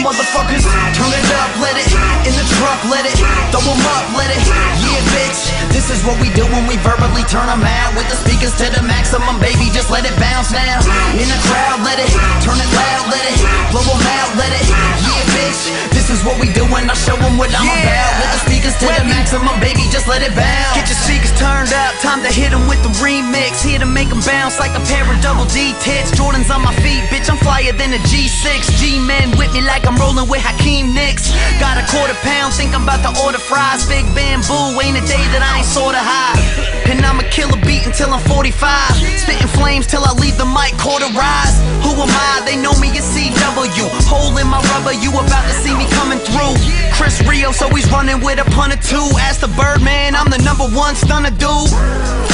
motherfuckers, turn it up, let it In the truck, let it Throw 'em up, let it. Yeah, bitch This is what we do when we verbally turn 'em out. With the speakers to the maximum, baby Just let it bounce now. In the crowd, let it Turn it loud, let it Blow 'em out, let it. Yeah, bitch This is what we do when I show 'em what I'm Yeah. about With the speakers to the maximum, baby Just let it bounce Get your speakers turned up, time to hit 'em with the remix. Here to make 'em bounce like a pair of double D tits. Jordans on my feet, bitch, I'm flyer than a G6. G-Men with me like I'm rolling with Hakeem Nicks. Got a quarter pound, think I'm about to order fries. Big bamboo, ain't a day that I ain't sorta high. And I'ma kill a beat until I'm 45. Spitting flames till I leave the mic cauterized. Who am I? They know me as CW. Rubber, you about to see me coming through. Chris Rios always running with a pun or two. Ask the Birdman, I'm the number one stunner dude.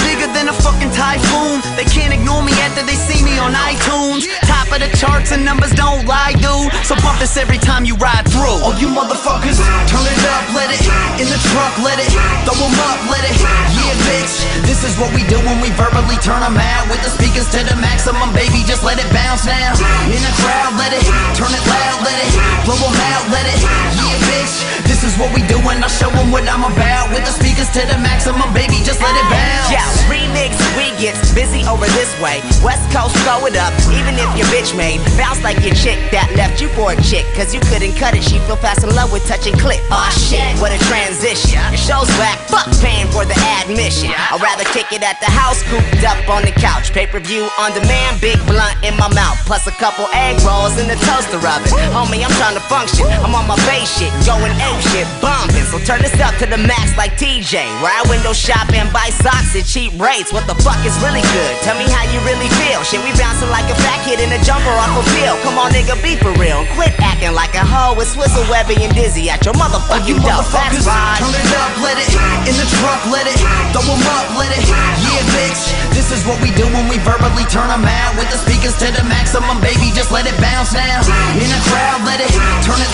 Bigger than a fucking typhoon. They can't ignore me after they see me on iTunes. Top of the charts and numbers don't lie, dude. So bump this every time you ride through. All you motherfuckers, turn it up, let it In the truck, let it Throw 'em up, let it bitch This is what we do when we verbally turn 'em out With the speakers to the maximum, baby Just let it bounce now In the crowd, let it Turn it loud, let it Blow 'em out, let it Yeah, bitch This is what we do when I show 'em what I'm about With the speakers to the maximum, baby Just let it bounce Yo, remix, we get busy over this way. West Coast, throw it up, even if your bitch made. Bounce like your chick that left you for a chick. Cause you couldn't cut it, she feel fast in love with touching click Aw shit, what a transition. Show's back, fuck paying for the admission. I'd rather kick it at the house, cooped up on the couch. Pay per view on demand, big blunt in my mouth. Plus a couple egg rolls in the toaster oven. Homie, I'm trying to function. I'm on my base shit, going ape shit, bumping. So turn this up to the max like TJ. Where I window shop and buy socks at cheap rates. What the fuck is really good? Tell me how you really feel. Shit, we bouncing like a fat kid in a jumper off a bill. Come on, nigga, be for real. Quit acting like a hoe with Swizzle Webby and Dizzy at your motherfucking you dope. That's right. turn it up, let it In the truck, let it Throw 'em up, let it Yeah, bitch This is what we do when we verbally turn 'em out With the speakers to the maximum, baby Just let it bounce now In the crowd, let it Turn it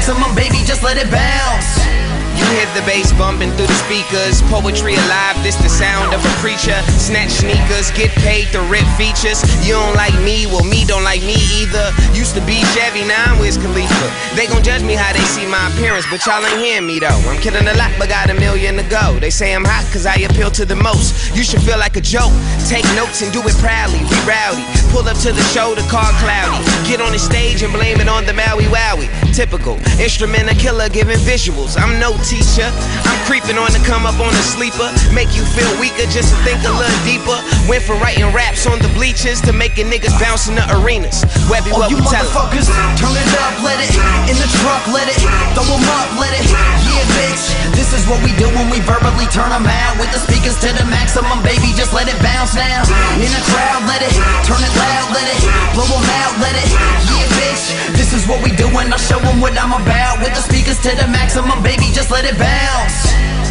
maximum, baby Just let it bounce You hear the bass bumping through the speakers. Poetry alive, this the sound of a preacher. Snatch sneakers, get paid to rip features. You don't like me, well, me don't like me either. Used to be Chevy, now I'm Wiz Khalifa. They gon' judge me how they see my appearance, but y'all ain't hearing me though. I'm killing a lot, but got a million to go. They say I'm hot cause I appeal to the most. You should feel like a joke. Take notes and do it proudly. We rowdy. Pull up to the show, the car cloudy. Get on the stage and blame it on the Maui Wowie. Typical. Instrumental killer giving visuals. I'm no teacher. I'm creeping on to come up on a sleeper. Make you feel weaker just to think a little deeper. Went from writing raps on the bleachers to making niggas bounce in the arenas. Webby, oh, what you we motherfuckers, turn it up, let it In the truck, let it Throw 'em up, let it Yeah, bitch This is what we do when we verbally turn 'em out With the speakers to the maximum, baby Just let it bounce now In the crowd, what we do when I show 'em what I'm about With the speakers to the maximum, baby Just let it bounce